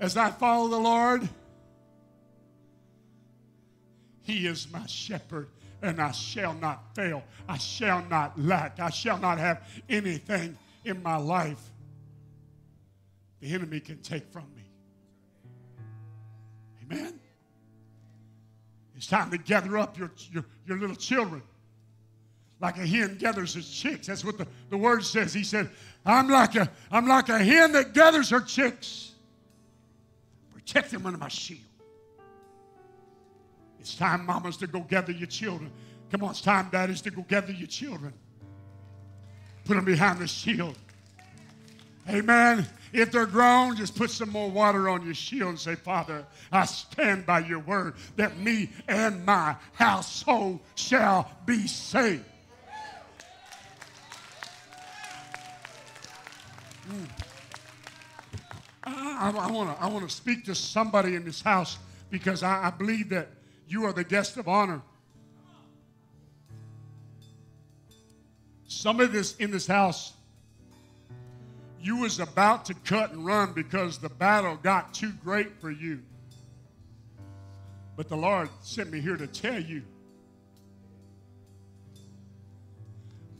as I follow the Lord, He is my shepherd, and I shall not fail. I shall not lack. I shall not have anything in my life the enemy can take from me. Amen. It's time to gather up your, your, your little children like a hen gathers its chicks. That's what the, the word says. He said, I'm like a I'm like a hen that gathers her chicks. Protect them under my shield. It's time, mamas, to go gather your children. Come on, it's time, daddies, to go gather your children. Put them behind the shield. Amen. If they're grown, just put some more water on your shield and say, Father, I stand by your word that me and my household shall be saved. Mm. I, I, I want to speak to somebody in this house because I, I believe that you are the guest of honor. Some of this in this house you was about to cut and run because the battle got too great for you. But the Lord sent me here to tell you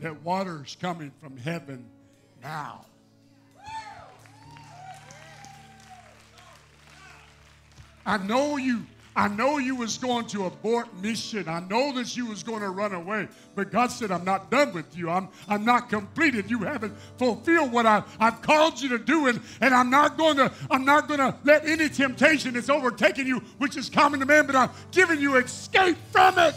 that water's coming from heaven now. I know you I know you was going to abort mission. I know that you was going to run away. But God said, I'm not done with you. I'm, I'm not completed. You haven't fulfilled what I, I've called you to do. And, and I'm not going to, I'm not going to let any temptation that's overtaken you, which is common to man, but I'm giving you escape from it.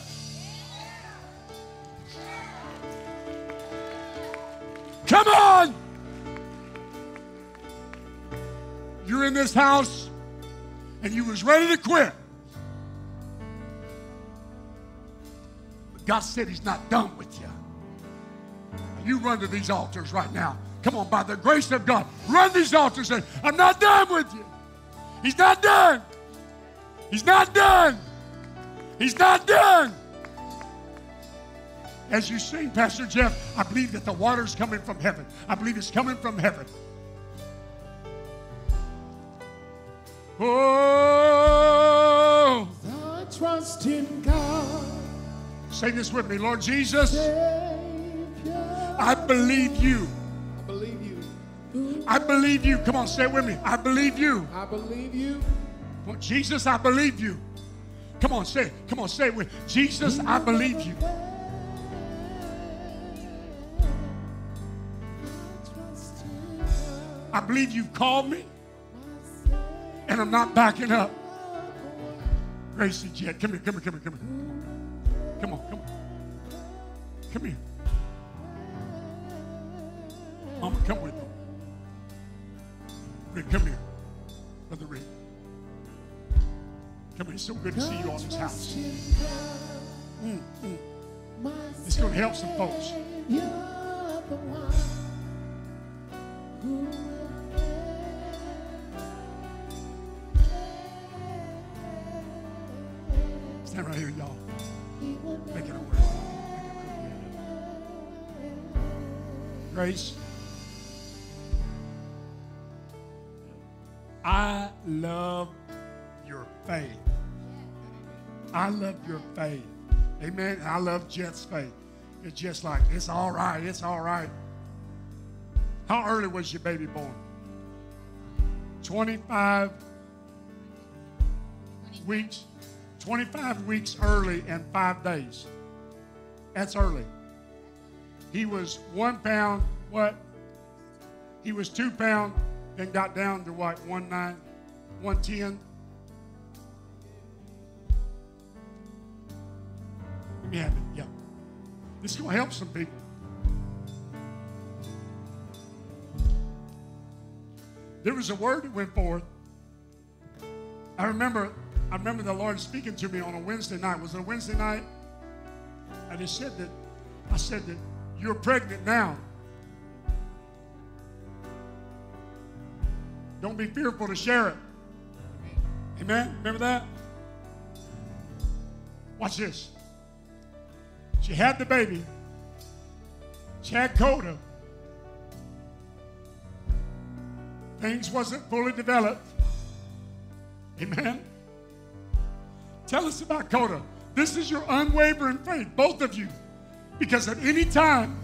Come on! You're in this house and you was ready to quit. God said he's not done with you. You run to these altars right now. Come on, by the grace of God, run these altars and I'm not done with you. He's not done. He's not done. He's not done. As you sing, Pastor Jeff, I believe that the water's coming from heaven. I believe it's coming from heaven. Oh, I trust in God. Say this with me, Lord Jesus. I believe you. I believe you. I believe you. Come on, say it with me. I believe you. I believe you. Well, Jesus, I believe you. Come on, say it. Come on, say it with Jesus, I believe you. Trust in God. I believe you've called me, and I'm not backing up. Gracie Jet, come here, come here, come here, come here. Come on, come on. Come here. Mama, come with me. Rick, come here. Brother Rick. Come here. It's so good to see you on this house. Mm, mm. It's going to help some folks. Stand right here, y'all. Make it a. Grace. I love your faith. I love your faith. Amen. I love Jet's faith. It's just like, it's all right. It's all right. How early was your baby born? 25 weeks. 25 weeks early and five days. That's early. He was one pound, what? He was two pound, then got down to what? One nine, 110. Let me have it. Yeah. This is to help some people. There was a word that went forth. I remember, I remember the Lord speaking to me on a Wednesday night. Was it a Wednesday night? And he said that, I said that you're pregnant now. Don't be fearful to share it. Amen. Remember that? Watch this. She had the baby. She had Coda. Things wasn't fully developed. Amen. Tell us about Coda. This is your unwavering faith, both of you. Because at any time,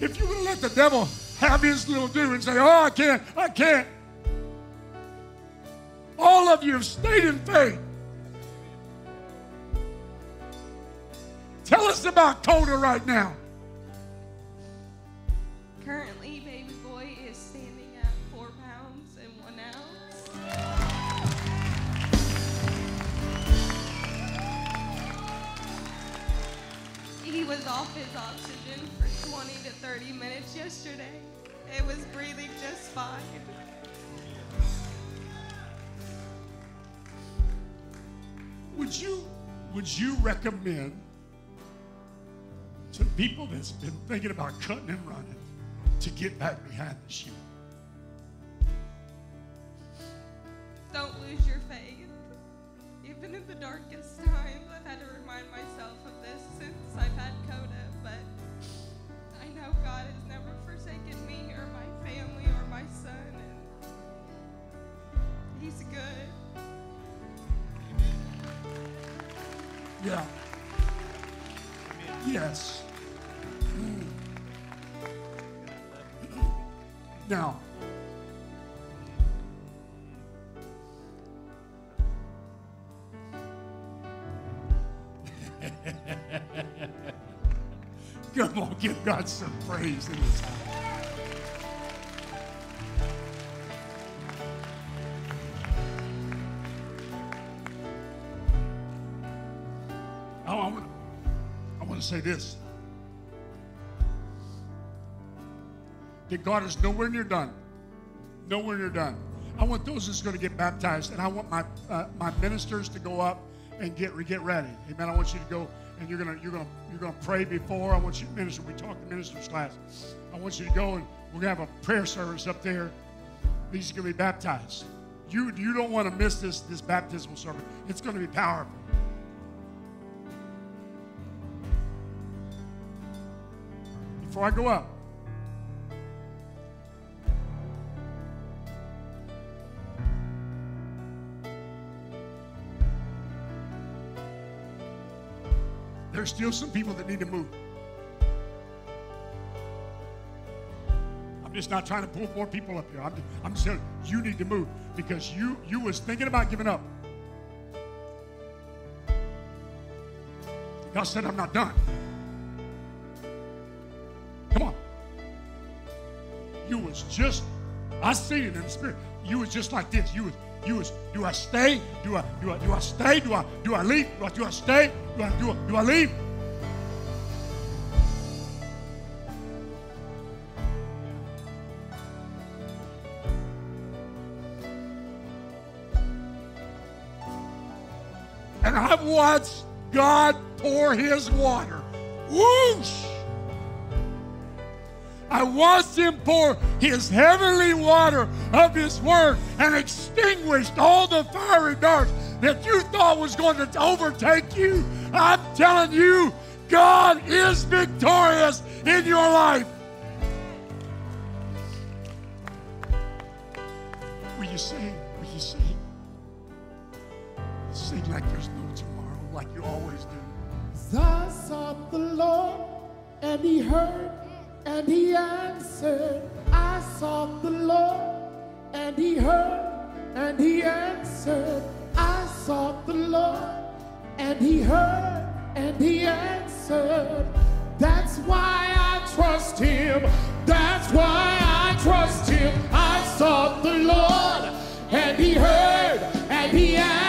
if you would let the devil have his little do and say, Oh, I can't, I can't. All of you have stayed in faith. Tell us about Coda right now. Currently, was off his oxygen for 20 to 30 minutes yesterday. It was breathing just fine. Would you would you recommend to people that's been thinking about cutting and running to get back behind the sheep? Don't lose your faith. Even in the darkest times, I've had to remind myself of this since I've had Coda, but I know God has never forsaken me or my family or my son, and He's good. Yeah. Yes. Mm. Now, give God some praise in this house. I want, I want to say this. That God is nowhere near done. Nowhere near done. I want those that's going to get baptized, and I want my uh, my ministers to go up and get get ready. Amen. I want you to go and you're gonna you're gonna you're gonna pray before. I want you to minister. We talked to ministers class. I want you to go and we're gonna have a prayer service up there. These are gonna be baptized. You you don't want to miss this this baptismal service. It's gonna be powerful. Before I go up. There's still some people that need to move. I'm just not trying to pull more people up here. I'm just, I'm just saying you need to move because you you was thinking about giving up. God said, I'm not done. Come on. You was just, I see it in the spirit. You was just like this. You was, you was, do I stay? Do I, do I, do I stay? Do I, do I leave? Do I, do I stay? Do I, do I, do I leave? And I've watched God pour his water. Whoosh! I watched him pour his heavenly water of his word and extinguished all the fiery darts that you thought was going to overtake you. I'm telling you, God is victorious in your life. Will you sing? Will you sing? Sing like there's no tomorrow, like you always do. I sought the Lord, and he heard, and he answered. I sought the Lord, and he heard, and he answered. I sought the Lord, and he heard, and he answered. That's why I trust him. That's why I trust him. I sought the Lord, and he heard, and he answered.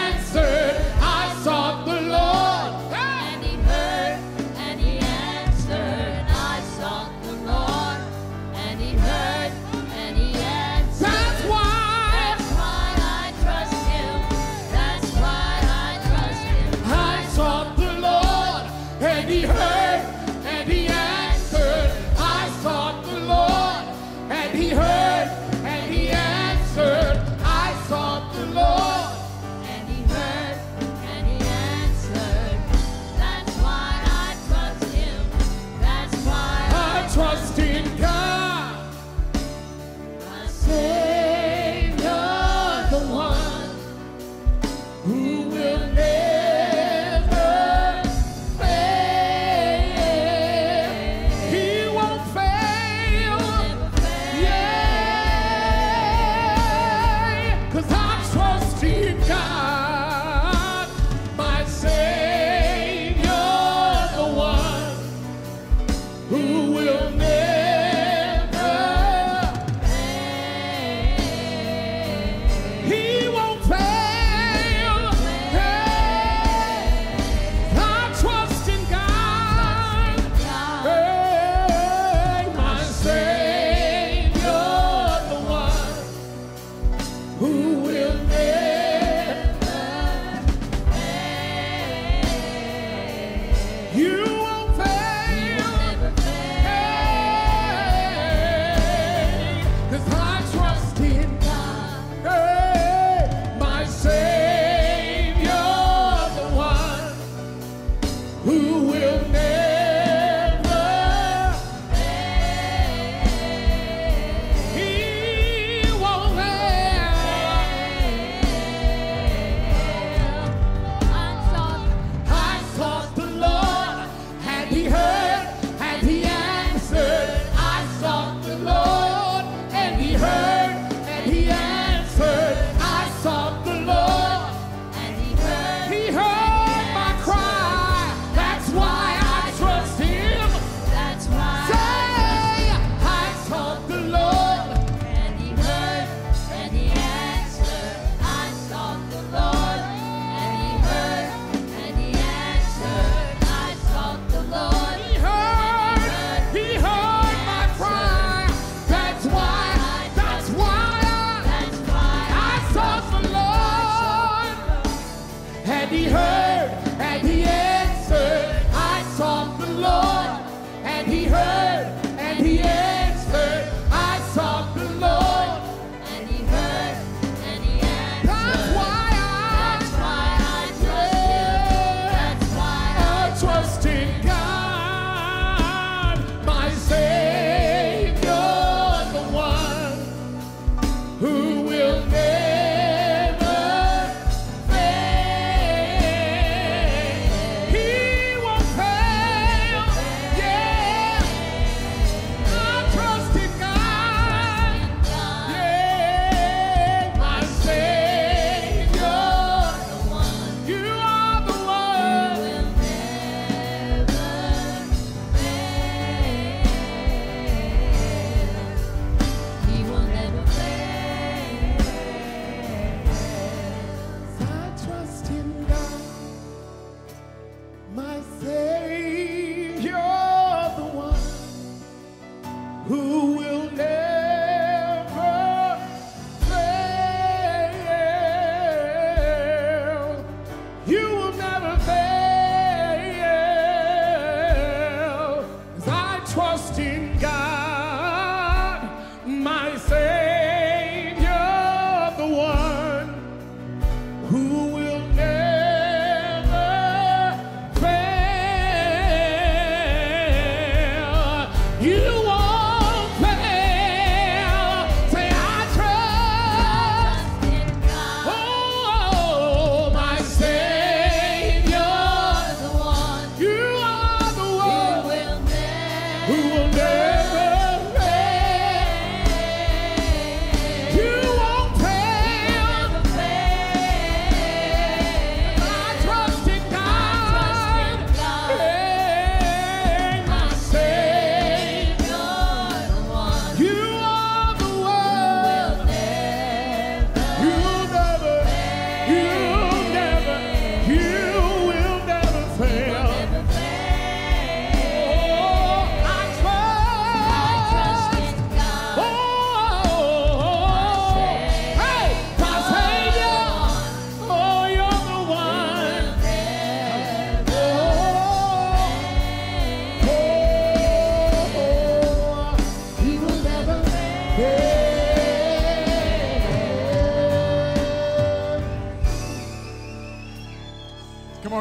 heard and he answered. I sought the Lord and he heard.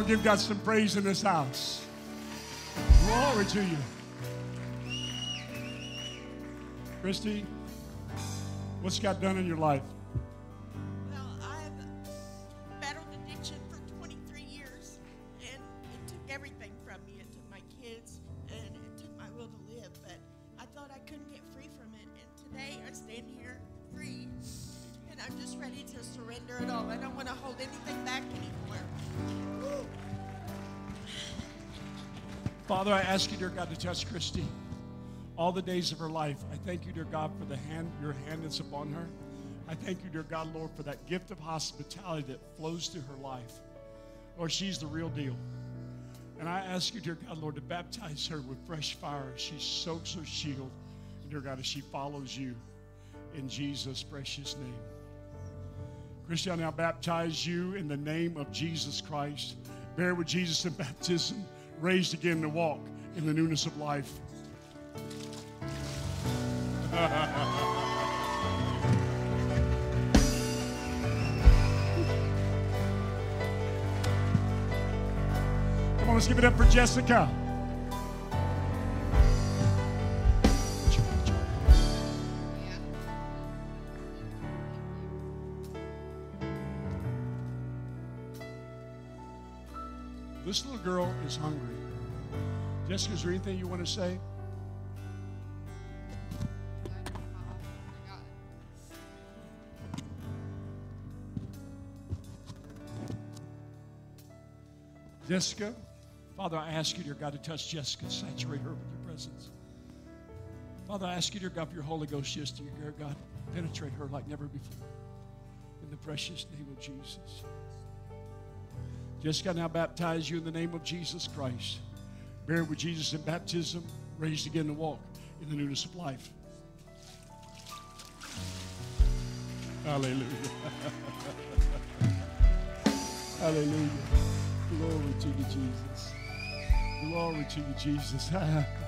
Give God some praise in this house. Glory to you. Christy, what's God done in your life? Ask you, dear God, to touch Christy all the days of her life. I thank you, dear God, for the hand, your hand that's upon her. I thank you, dear God, Lord, for that gift of hospitality that flows through her life. Lord, she's the real deal. And I ask you, dear God, Lord, to baptize her with fresh fire. She soaks her shield, and dear God, as she follows you in Jesus' precious name. Christy, I now baptize you in the name of Jesus Christ. Bear with Jesus in baptism, raised again to walk in the newness of life. Come on, let's give it up for Jessica. This little girl is hungry. Jessica, is there anything you want to say? Jessica, Father, I ask you, dear God, to touch Jessica, saturate her with your presence. Father, I ask you, dear God, for your Holy Ghost, just to, dear God, penetrate her like never before. In the precious name of Jesus. Jessica, I now baptize you in the name of Jesus Christ. Buried with Jesus in baptism, raised again to walk in the newness of life. Hallelujah. Hallelujah. Glory to you, Jesus. Glory to you, Jesus.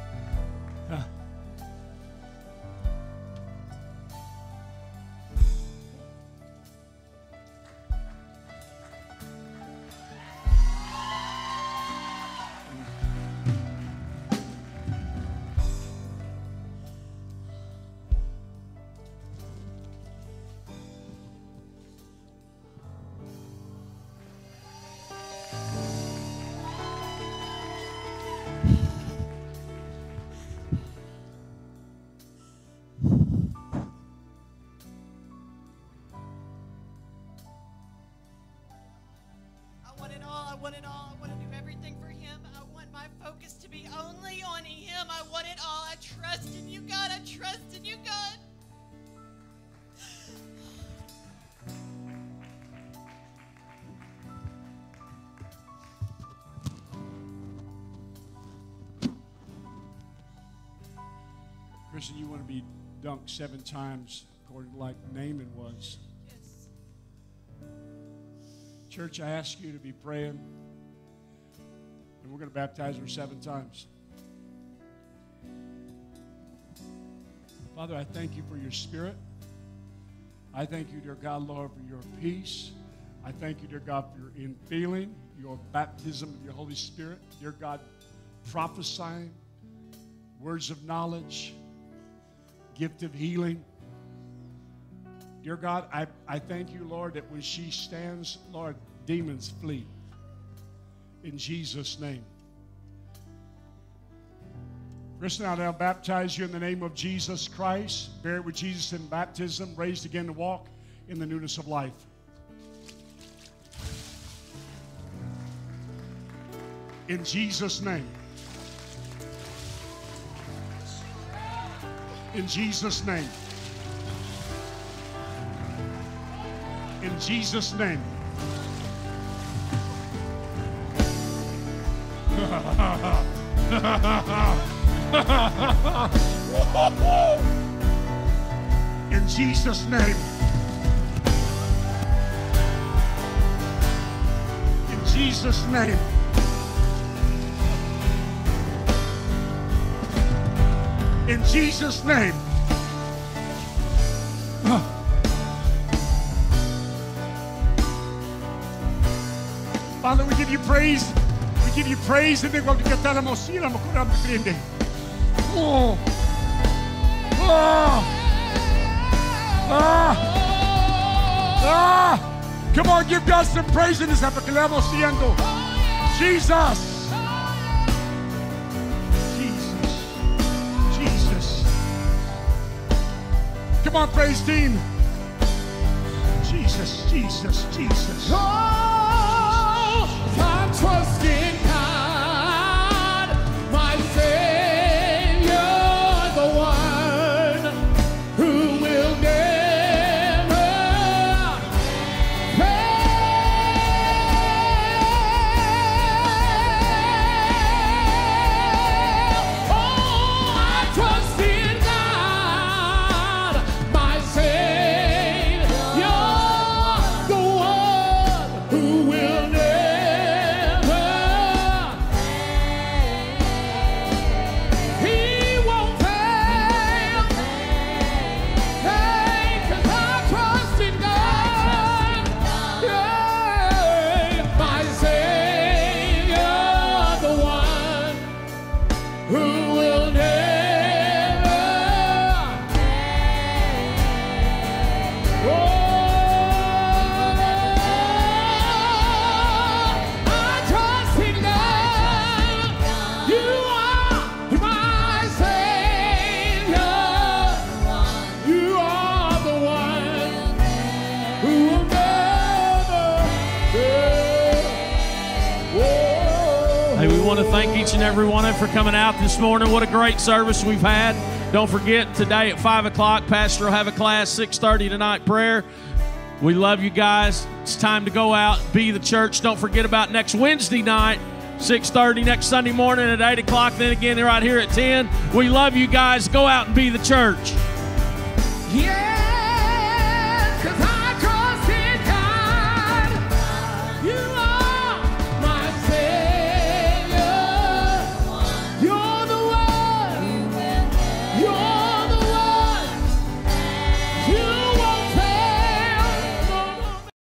dunked seven times, according like Naaman was. Yes. Church, I ask you to be praying, and we're going to baptize her seven times. Father, I thank you for your spirit. I thank you, dear God, Lord, for your peace. I thank you, dear God, for your infilling, your baptism of your Holy Spirit. Dear God, prophesying, words of knowledge, gift of healing. Dear God, I, I thank you, Lord, that when she stands, Lord, demons flee. In Jesus' name. Kristen, I now baptize you in the name of Jesus Christ, buried with Jesus in baptism, raised again to walk in the newness of life. In Jesus' name. In Jesus' name. In Jesus' name. In Jesus' name. In Jesus' name. In Jesus' name. Father, we give you praise. We give you praise. Oh. Oh. Ah. Ah. Come on, give God some praise in this. Jesus. Come on, praise team. Jesus, Jesus, Jesus. Oh, every one of you for coming out this morning. What a great service we've had. Don't forget today at five o'clock, Pastor will have a class. Six thirty tonight prayer. We love you guys. It's time to go out, be the church. Don't forget about next Wednesday night, six thirty. Next Sunday morning at eight o'clock. Then again, they're right here at ten. We love you guys. Go out and be the church.